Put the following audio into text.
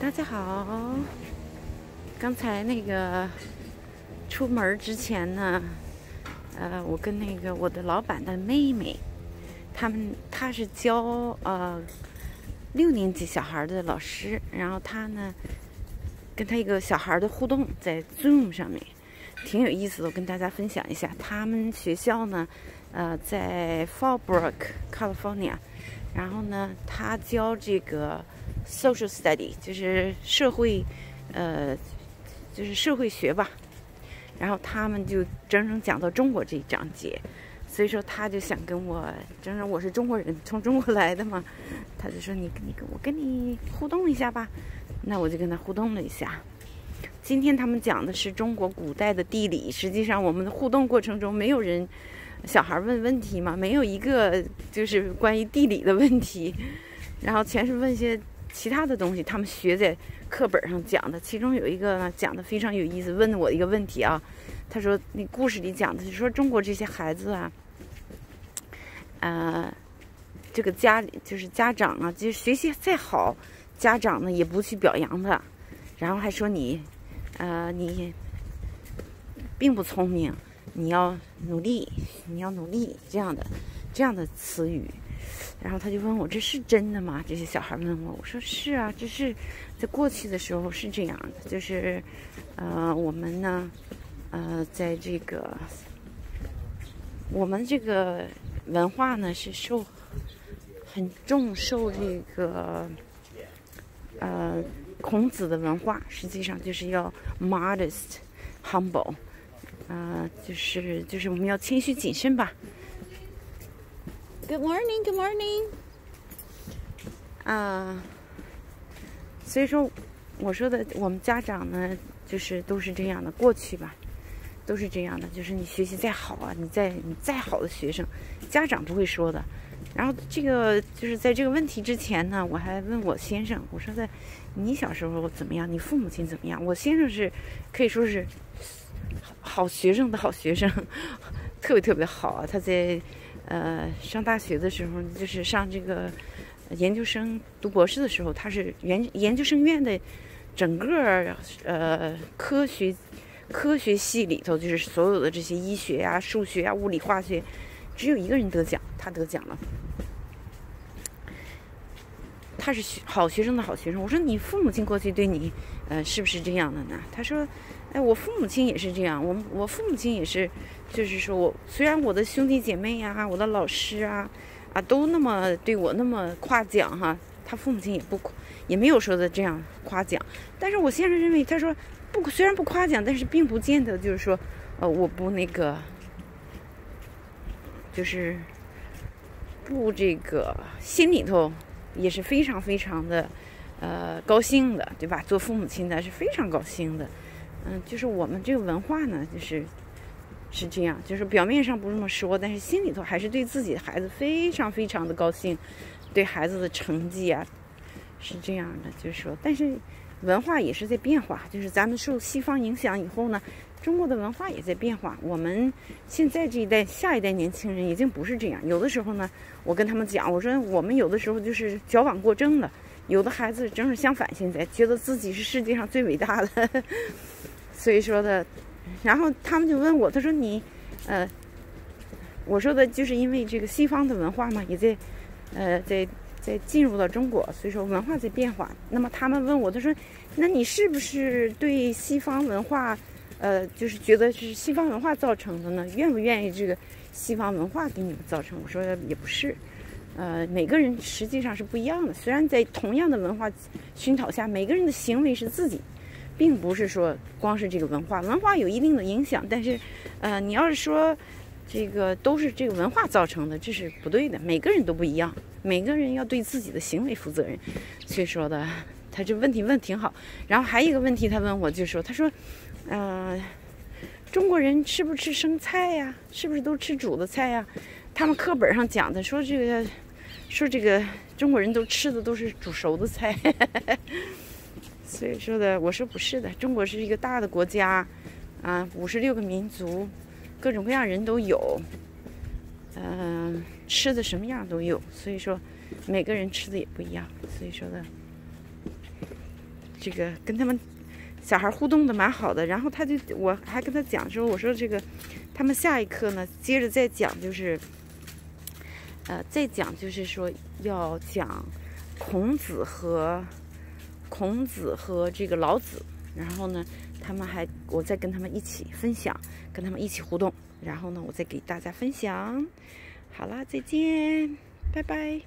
大家好，刚才那个出门之前呢，呃，我跟那个我的老板的妹妹，他们她是教呃六年级小孩的老师，然后她呢跟她一个小孩的互动在 Zoom 上面，挺有意思的，我跟大家分享一下。他们学校呢，呃，在 Fallbrook California，然后呢，他教这个。Social study 就是社会，呃，就是社会学吧。然后他们就整整讲到中国这一章节，所以说他就想跟我，整整我是中国人，从中国来的嘛，他就说你你跟我跟你互动一下吧。那我就跟他互动了一下。今天他们讲的是中国古代的地理，实际上我们的互动过程中没有人小孩问问题嘛，没有一个就是关于地理的问题，然后全是问些。其他的东西他们学在课本上讲的，其中有一个呢讲的非常有意思，问我一个问题啊，他说那故事里讲的是说中国这些孩子啊，呃，这个家里就是家长啊，就是学习再好，家长呢也不去表扬他，然后还说你，呃，你并不聪明，你要努力，你要努力这样的这样的词语。然后他就问我：“这是真的吗？”这些小孩问我，我说：“是啊，这是在过去的时候是这样的，就是，呃，我们呢，呃，在这个我们这个文化呢是受很重受这个呃孔子的文化，实际上就是要 modest humble，呃，就是就是我们要谦虚谨慎吧。” Good morning, good morning. 啊，所以说，我说的我们家长呢，就是都是这样的，过去吧，都是这样的，就是你学习再好啊，你再你再好的学生，家长不会说的。然后这个就是在这个问题之前呢，我还问我先生，我说的，你小时候怎么样？你父母亲怎么样？我先生是可以说是好学生的好学生，特别特别好啊，他在。呃，上大学的时候，就是上这个研究生读博士的时候，他是研研究生院的整个呃科学科学系里头，就是所有的这些医学呀、数学呀、物理、化学，只有一个人得奖，他得奖了。他是学好学生的好学生。我说你父母亲过去对你，呃，是不是这样的呢？他说，哎，我父母亲也是这样。我我父母亲也是，就是说我虽然我的兄弟姐妹呀，我的老师啊，啊，都那么对我那么夸奖哈，他父母亲也不也没有说的这样夸奖。但是我先生认为，他说不虽然不夸奖，但是并不见得就是说，呃，我不那个，就是不这个心里头。也是非常非常的，呃，高兴的，对吧？做父母亲的是非常高兴的，嗯，就是我们这个文化呢，就是是这样，就是表面上不这么说，但是心里头还是对自己的孩子非常非常的高兴，对孩子的成绩啊，是这样的，就是说，但是文化也是在变化，就是咱们受西方影响以后呢。中国的文化也在变化，我们现在这一代、下一代年轻人已经不是这样。有的时候呢，我跟他们讲，我说我们有的时候就是矫枉过正了。有的孩子正是相反，现在觉得自己是世界上最伟大的。所以说的，然后他们就问我，他说你，呃，我说的就是因为这个西方的文化嘛，也在，呃，在在进入到中国，所以说文化在变化。那么他们问我，他说，那你是不是对西方文化？呃，就是觉得是西方文化造成的呢？愿不愿意这个西方文化给你们造成？我说也不是，呃，每个人实际上是不一样的。虽然在同样的文化熏陶下，每个人的行为是自己，并不是说光是这个文化，文化有一定的影响。但是，呃，你要是说这个都是这个文化造成的，这是不对的。每个人都不一样，每个人要对自己的行为负责任。所以说的，他这问题问挺好。然后还有一个问题，他问我就说，他说。嗯，中国人吃不吃生菜呀？是不是都吃煮的菜呀？他们课本上讲的说这个，说这个中国人都吃的都是煮熟的菜。所以说的，我说不是的，中国是一个大的国家，啊，五十六个民族，各种各样人都有，嗯，吃的什么样都有。所以说，每个人吃的也不一样。所以说呢。这个跟他们小孩互动的蛮好的。然后他就我还跟他讲说，我说这个他们下一课呢，接着再讲就是，呃，再讲就是说要讲孔子和孔子和这个老子。然后呢，他们还我再跟他们一起分享，跟他们一起互动。然后呢，我再给大家分享。好啦，再见，拜拜。